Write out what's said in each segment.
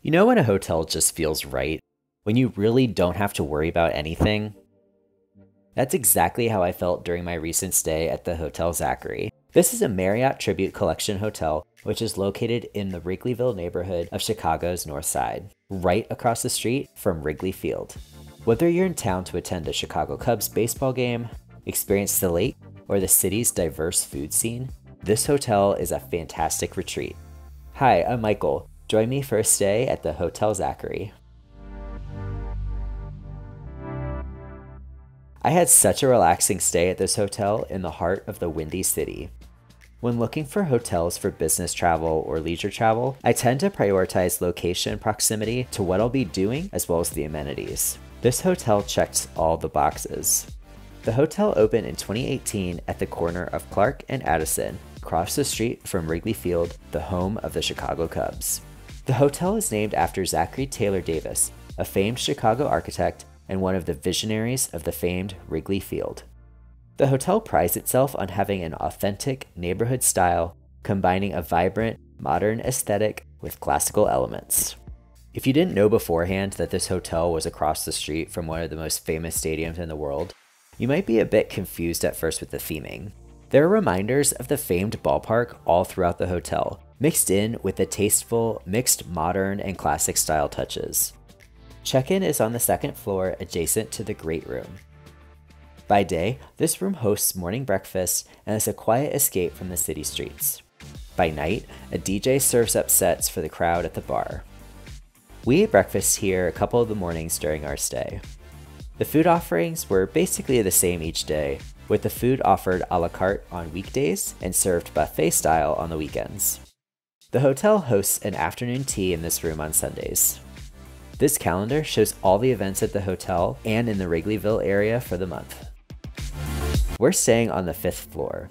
You know when a hotel just feels right? When you really don't have to worry about anything? That's exactly how I felt during my recent stay at the Hotel Zachary. This is a Marriott Tribute Collection hotel, which is located in the Wrigleyville neighborhood of Chicago's North Side, right across the street from Wrigley Field. Whether you're in town to attend a Chicago Cubs baseball game, experience the lake, or the city's diverse food scene, this hotel is a fantastic retreat. Hi, I'm Michael. Join me for a stay at the Hotel Zachary. I had such a relaxing stay at this hotel in the heart of the Windy City. When looking for hotels for business travel or leisure travel, I tend to prioritize location proximity to what I'll be doing as well as the amenities. This hotel checks all the boxes. The hotel opened in 2018 at the corner of Clark and Addison, across the street from Wrigley Field, the home of the Chicago Cubs. The hotel is named after Zachary Taylor Davis, a famed Chicago architect and one of the visionaries of the famed Wrigley Field. The hotel prides itself on having an authentic neighborhood style, combining a vibrant, modern aesthetic with classical elements. If you didn't know beforehand that this hotel was across the street from one of the most famous stadiums in the world, you might be a bit confused at first with the theming. There are reminders of the famed ballpark all throughout the hotel, mixed in with the tasteful, mixed modern and classic style touches. Check-in is on the second floor adjacent to the Great Room. By day, this room hosts morning breakfast and is a quiet escape from the city streets. By night, a DJ serves up sets for the crowd at the bar. We ate breakfast here a couple of the mornings during our stay. The food offerings were basically the same each day, with the food offered a la carte on weekdays and served buffet style on the weekends. The hotel hosts an afternoon tea in this room on Sundays. This calendar shows all the events at the hotel and in the Wrigleyville area for the month. We're staying on the fifth floor.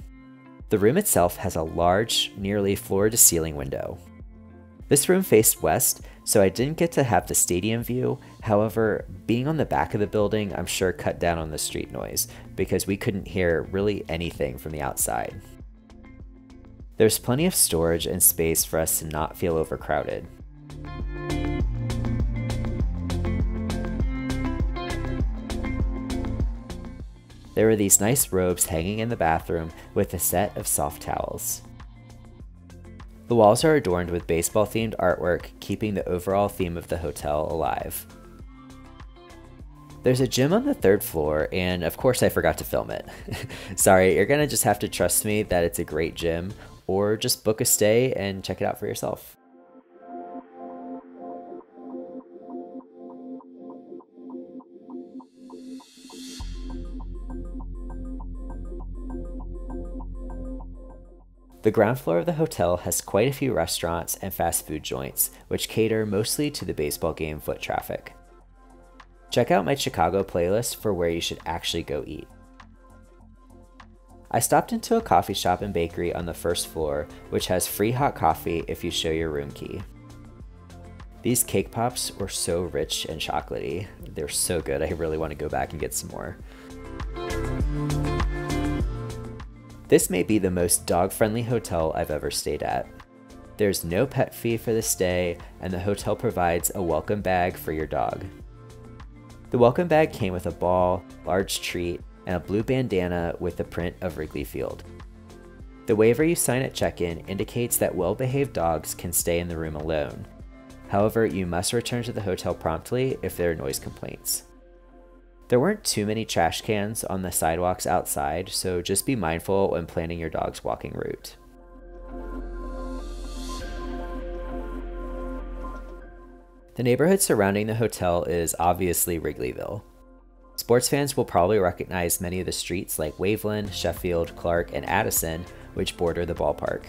The room itself has a large, nearly floor to ceiling window. This room faced west, so I didn't get to have the stadium view. However, being on the back of the building, I'm sure cut down on the street noise because we couldn't hear really anything from the outside. There's plenty of storage and space for us to not feel overcrowded. There were these nice robes hanging in the bathroom with a set of soft towels. The walls are adorned with baseball themed artwork, keeping the overall theme of the hotel alive. There's a gym on the third floor, and of course, I forgot to film it. Sorry, you're gonna just have to trust me that it's a great gym, or just book a stay and check it out for yourself. The ground floor of the hotel has quite a few restaurants and fast food joints, which cater mostly to the baseball game foot traffic. Check out my Chicago playlist for where you should actually go eat. I stopped into a coffee shop and bakery on the first floor, which has free hot coffee if you show your room key. These cake pops were so rich and chocolatey. They're so good, I really want to go back and get some more. This may be the most dog-friendly hotel I've ever stayed at. There's no pet fee for the stay, and the hotel provides a welcome bag for your dog. The welcome bag came with a ball, large treat, and a blue bandana with the print of Wrigley Field. The waiver you sign at check-in indicates that well-behaved dogs can stay in the room alone. However, you must return to the hotel promptly if there are noise complaints. There weren't too many trash cans on the sidewalks outside, so just be mindful when planning your dog's walking route. The neighborhood surrounding the hotel is obviously Wrigleyville. Sports fans will probably recognize many of the streets like Waveland, Sheffield, Clark, and Addison, which border the ballpark.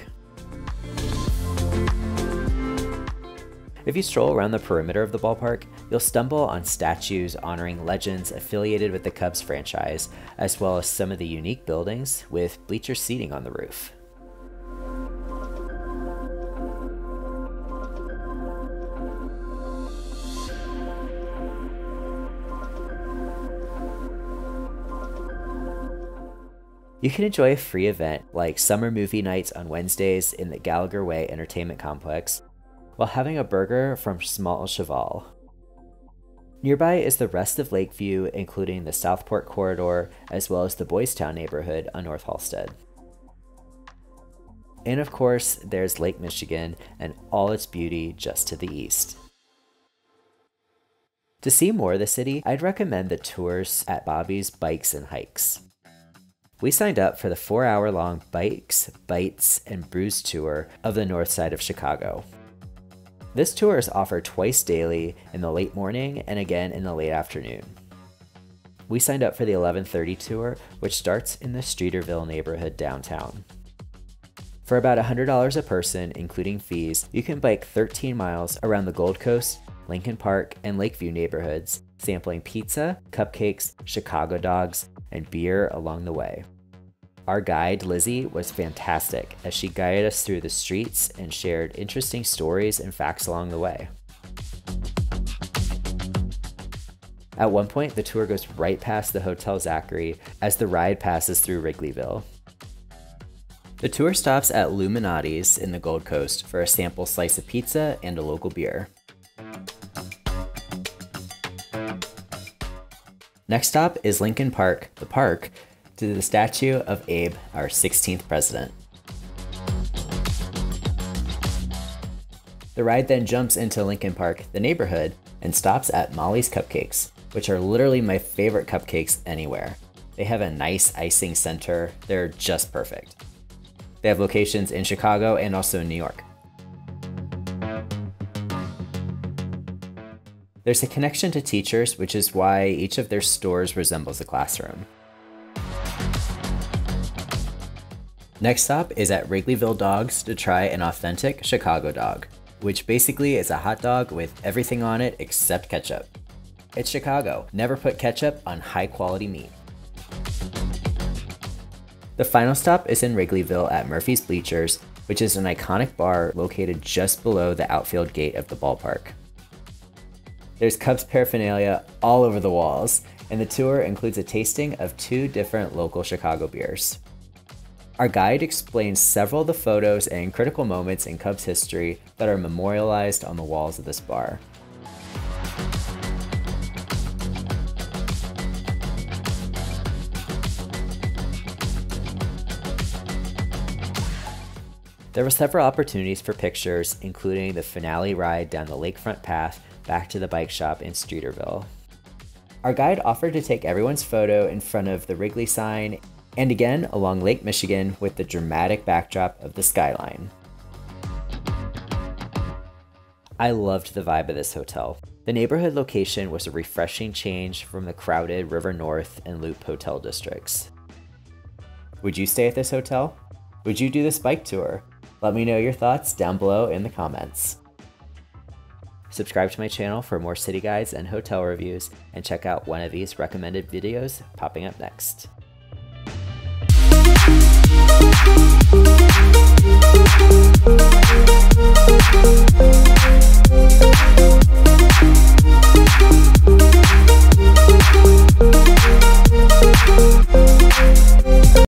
If you stroll around the perimeter of the ballpark, you'll stumble on statues honoring legends affiliated with the Cubs franchise, as well as some of the unique buildings with bleacher seating on the roof. You can enjoy a free event like summer movie nights on Wednesdays in the Gallagher Way Entertainment Complex, while having a burger from Small Cheval. Nearby is the rest of Lakeview, including the Southport Corridor, as well as the Boys Town neighborhood on North Halsted. And of course, there's Lake Michigan and all its beauty just to the east. To see more of the city, I'd recommend the tours at Bobby's Bikes and Hikes. We signed up for the four hour long Bikes, Bites, and Brews tour of the north side of Chicago. This tour is offered twice daily in the late morning and again in the late afternoon. We signed up for the 1130 tour, which starts in the Streeterville neighborhood downtown. For about $100 a person, including fees, you can bike 13 miles around the Gold Coast, Lincoln Park, and Lakeview neighborhoods, sampling pizza, cupcakes, Chicago dogs, and beer along the way. Our guide, Lizzie, was fantastic as she guided us through the streets and shared interesting stories and facts along the way. At one point, the tour goes right past the Hotel Zachary as the ride passes through Wrigleyville. The tour stops at Lou Malnati's in the Gold Coast for a sample slice of pizza and a local beer. Next stop is Lincoln Park, the park, to the statue of Abe, our 16th president. The ride then jumps into Lincoln Park, the neighborhood, and stops at Molly's Cupcakes, which are literally my favorite cupcakes anywhere. They have a nice icing center, they're just perfect. They have locations in Chicago and also in New York. There's a connection to teachers, which is why each of their stores resembles a classroom. Next stop is at Wrigleyville Dogs to try an authentic Chicago dog, which basically is a hot dog with everything on it except ketchup. It's Chicago. Never put ketchup on high quality meat. The final stop is in Wrigleyville at Murphy's Bleachers, which is an iconic bar located just below the outfield gate of the ballpark. There's Cubs paraphernalia all over the walls, and the tour includes a tasting of two different local Chicago beers. Our guide explains several of the photos and critical moments in Cubs history that are memorialized on the walls of this bar. There were several opportunities for pictures, including the finale ride down the lakefront path back to the bike shop in Streeterville. Our guide offered to take everyone's photo in front of the Wrigley sign and again along Lake Michigan with the dramatic backdrop of the skyline. I loved the vibe of this hotel. The neighborhood location was a refreshing change from the crowded River North and Loop hotel districts. Would you stay at this hotel? Would you do this bike tour? Let me know your thoughts down below in the comments. Subscribe to my channel for more city guides and hotel reviews, and check out one of these recommended videos popping up next.